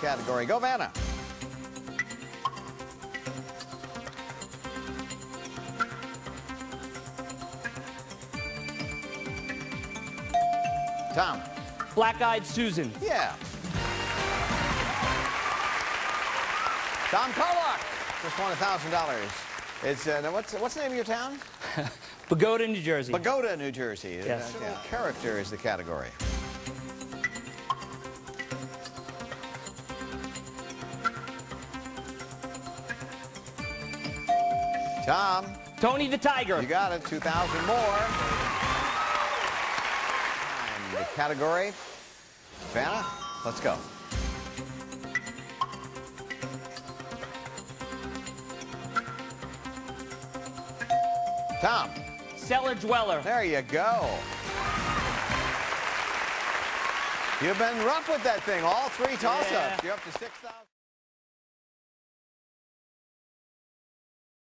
category. Go, Vanna. Tom. Black-eyed Susan. Yeah. Tom Carlock just won $1,000. It's, uh, what's, what's the name of your town? Bogota, New Jersey. Bogota, New Jersey. Yes. Uh, Character is the category. Tom, Tony the Tiger. you got it. 2,000 more. And the category. Vanna, let's go. Tom, Cellar Dweller. there you go. You've been rough with that thing. All three toss-ups. Yeah. You're up to 6,000.